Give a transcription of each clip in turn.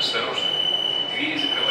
осторожно. Двери закрываются.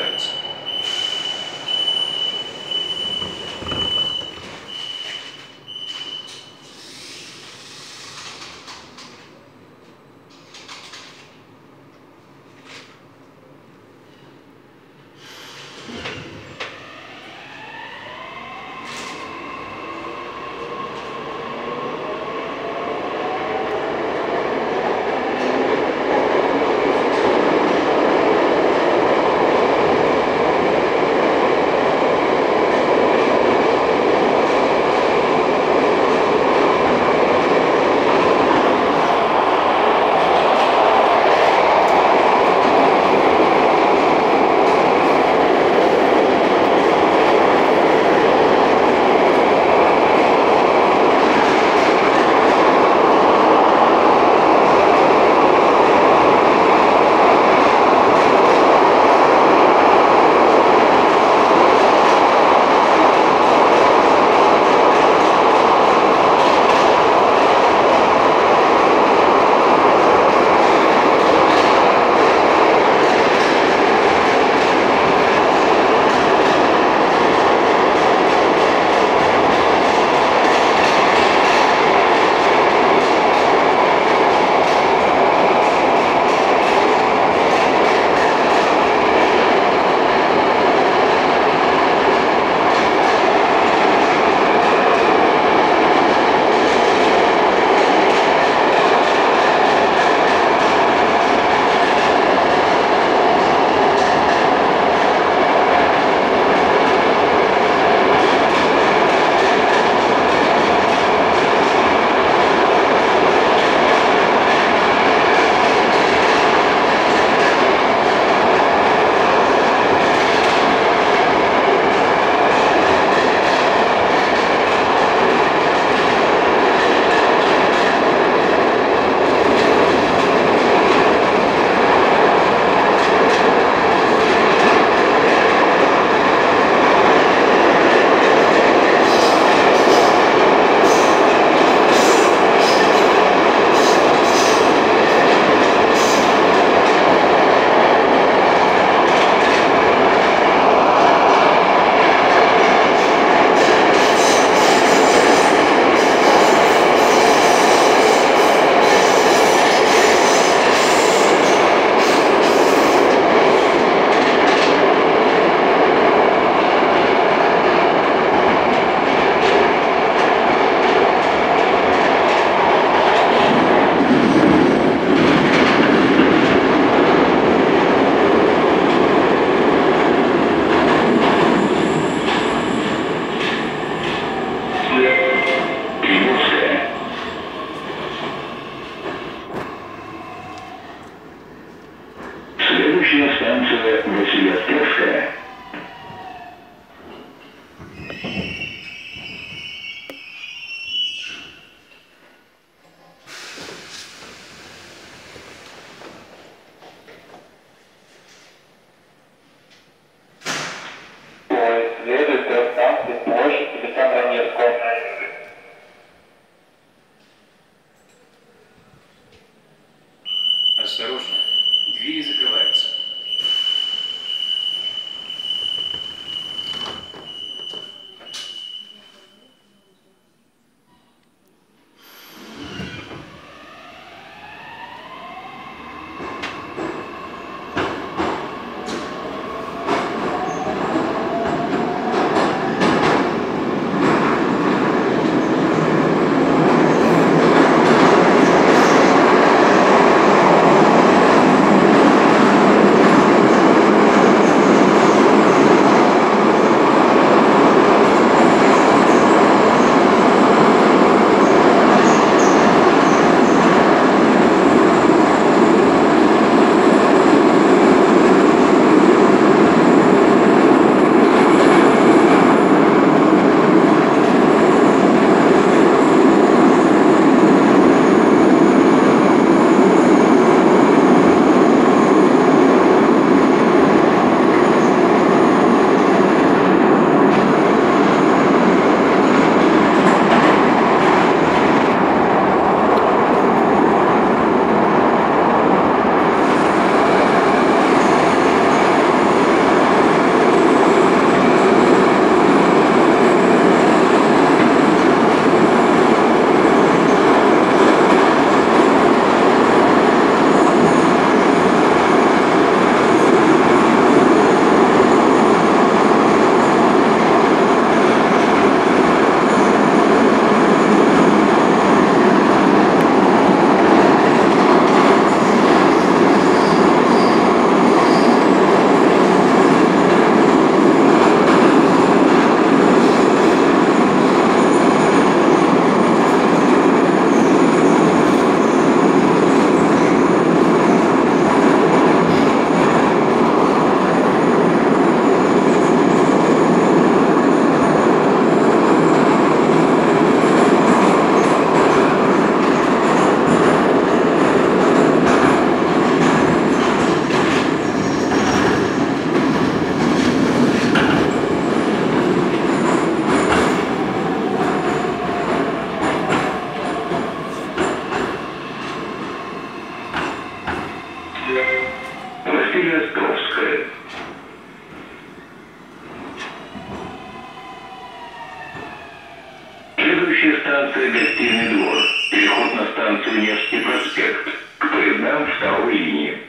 Следующая станция Гостиный двор. Переход на станцию Невский проспект. К поездам второй линии.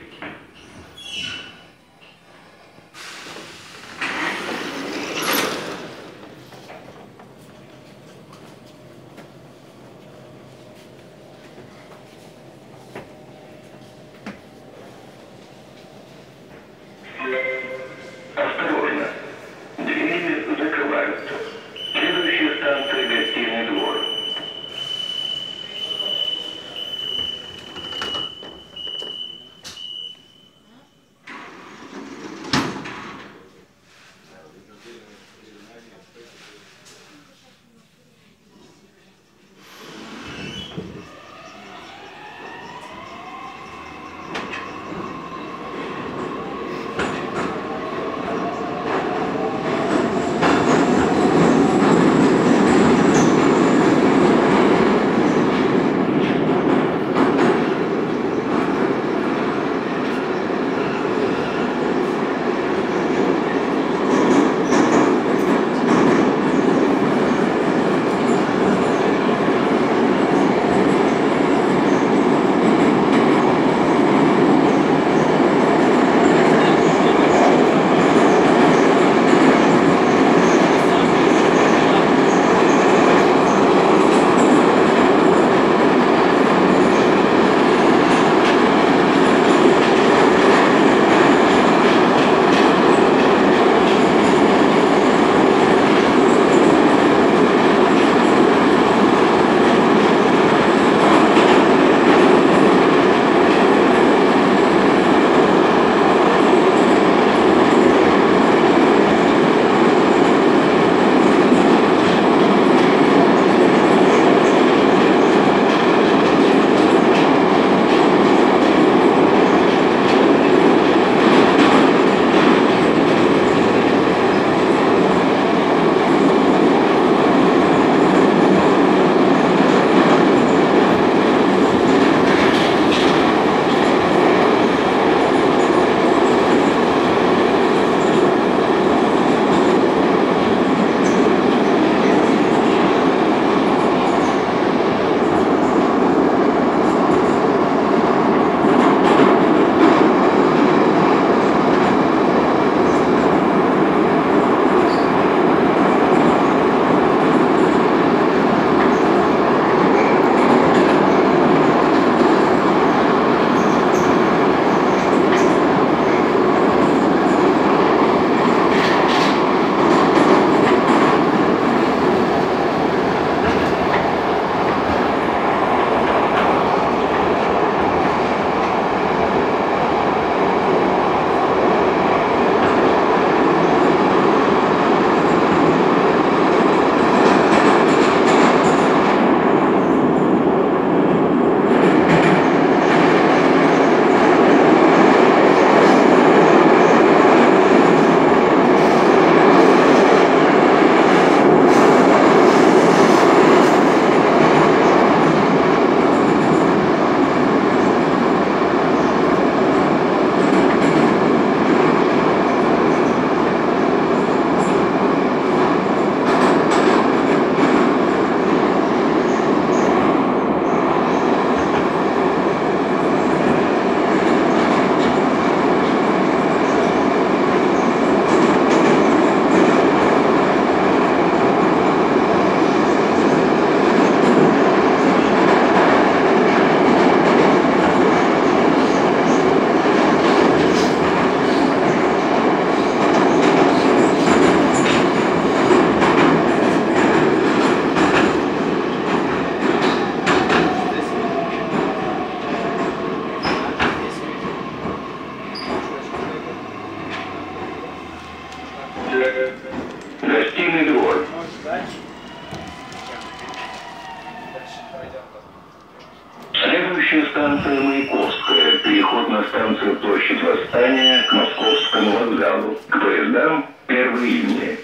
Гостиный двор. Следующая станция Маяковская. Переход на станцию Площадь Восстания к Московскому вокзалу. К поездам первой линии.